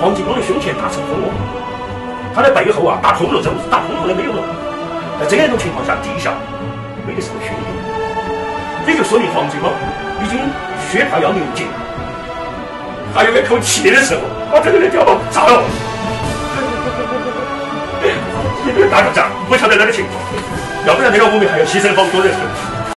黄继光的胸前打成蜂窝，他的背后啊打通了，这不是打通了的没有了。在这样一种情况下，地下没得什么血液，也就说明黄继光已经血泡要流尽，还有一口气的时候，把这个人碉堡炸了。你打个仗，不晓得那个情况，要不然那个我们还要牺牲好多人。